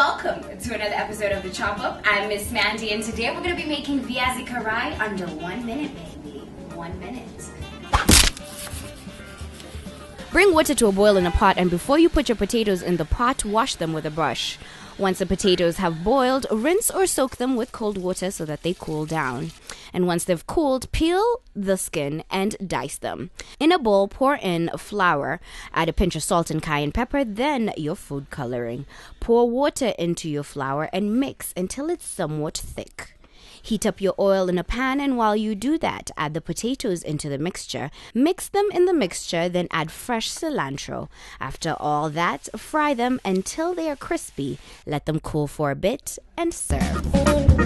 Welcome to another episode of The Chop Up. I'm Miss Mandi, and today we're going to be making viazi karai under one minute, baby. One minute. Bring water to a boil in a pot, and before you put your potatoes in the pot, wash them with a brush. Once the potatoes have boiled, rinse or soak them with cold water so that they cool down. And once they've cooled, peel the skin and dice them. In a bowl, pour in flour, add a pinch of salt and cayenne pepper, then your food coloring. Pour water into your flour and mix until it's somewhat thick. Heat up your oil in a pan, and while you do that, add the potatoes into the mixture. Mix them in the mixture, then add fresh cilantro. After all that, fry them until they are crispy. Let them cool for a bit and serve.